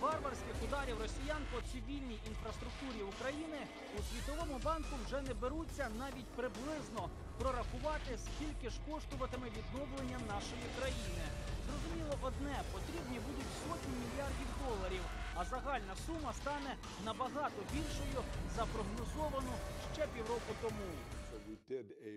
Варварських ударів росіян по цивільній інфраструктурі України у світовому банку вже не беруться навіть приблизно прорахувати, скільки ж коштуватиме відновлення нашої країни. Зрозуміло одне, потрібні будуть сотні мільярдів доларів, а загальна сума стане набагато більшою за прогнозовану ще півроку тому.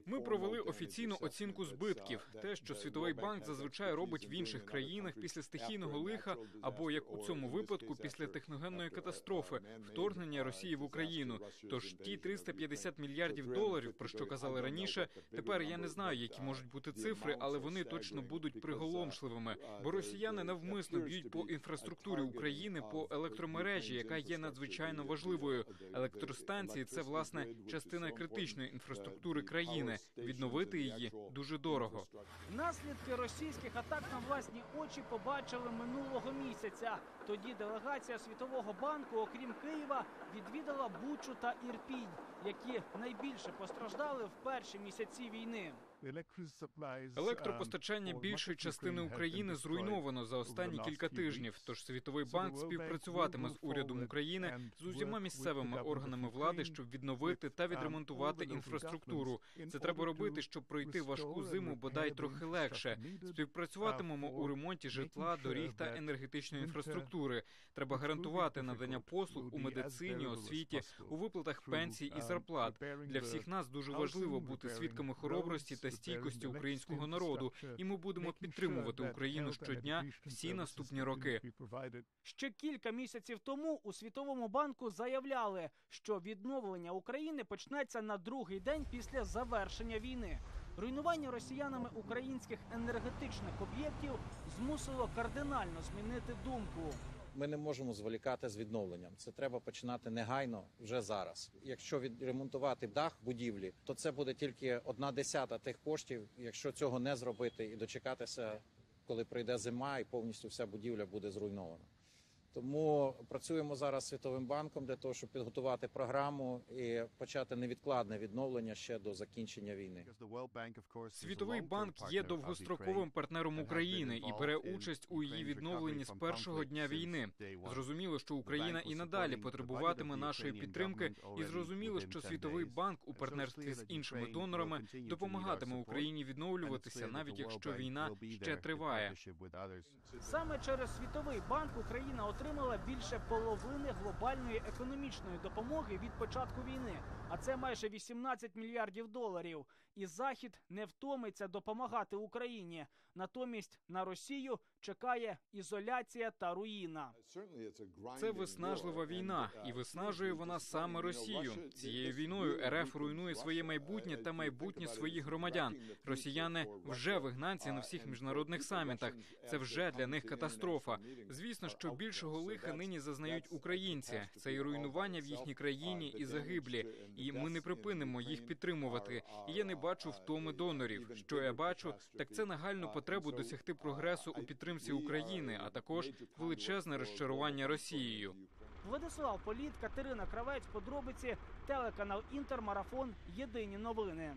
Ми провели офіційну оцінку збитків. Те, що Світовий банк зазвичай робить в інших країнах після стихійного лиха, або як у цьому випадку, після техногенної катастрофи, вторгнення Росії в Україну. Тож ті 350 мільярдів доларів, про що казали раніше, тепер я не знаю, які можуть бути цифри, але вони точно будуть приголомшливими. Бо росіяни навмисно б'ють по інфраструктурі України, по електромережі, яка є надзвичайно важливою. Електростанції це власне частина критичної інфраструктури країни. Відновити її дуже дорого. Наслідки російських атак на власні очі побачили минулого місяця. Тоді делегація Світового банку, окрім Києва, відвідала Бучу та Ірпінь, які найбільше постраждали в перші місяці війни. Електропостачання більшої частини України зруйновано за останні кілька тижнів. Тож світовий банк співпрацюватиме з урядом України з усіма місцевими органами влади, щоб відновити та відремонтувати інфраструктуру. Це треба робити, щоб пройти важку зиму, бодай трохи легше. Співпрацюватимемо у ремонті житла, доріг та енергетичної інфраструктури. Треба гарантувати надання послуг у медицині, освіті, у виплатах пенсій і зарплат. Для всіх нас дуже важливо бути свідками хоробрості та стійкості українського народу, і ми будемо підтримувати Україну щодня всі наступні роки. Ще кілька місяців тому у Світовому банку заявляли, що відновлення України почнеться на другий день після завершення війни. Руйнування росіянами українських енергетичних об'єктів змусило кардинально змінити думку. Ми не можемо зволікати з відновленням. Це треба починати негайно вже зараз. Якщо відремонтувати дах будівлі, то це буде тільки одна десята тих коштів. Якщо цього не зробити і дочекатися, коли прийде зима, і повністю вся будівля буде зруйнована. Тому працюємо зараз з світовим банком для того, щоб підготувати програму і почати невідкладне відновлення ще до закінчення війни. Світовий банк є довгостроковим партнером України і бере участь у її відновленні з першого дня війни. Зрозуміло, що Україна і надалі потребуватиме нашої підтримки, і зрозуміло, що світовий банк у партнерстві з іншими донорами допомагатиме Україні відновлюватися, навіть якщо війна ще триває. Саме через Світовий банк Україна отримала більше половини глобальної економічної допомоги від початку війни, а це майже 18 мільярдів доларів. І Захід не втомиться допомагати Україні. Натомість на Росію чекає ізоляція та руїна. Це виснажлива війна, і виснажує вона саме Росію. Цією війною РФ руйнує своє майбутнє та майбутнє своїх громадян. Росіяни вже вигнанці на всіх міжнародних самітах. Це вже для них катастрофа. Звісно, що більшого лиха нині зазнають українці. Це і руйнування в їхній країні, і загиблі. І ми не припинимо їх підтримувати. І я не бачу втоми донорів. Що я бачу, так це нагальну потребу досягти прогресу у підтримці України, а також величезне розчарування Росією. Владислав Політ, Катерина Кравець, подробиці, телеканал Інтермарафон. Єдині новини.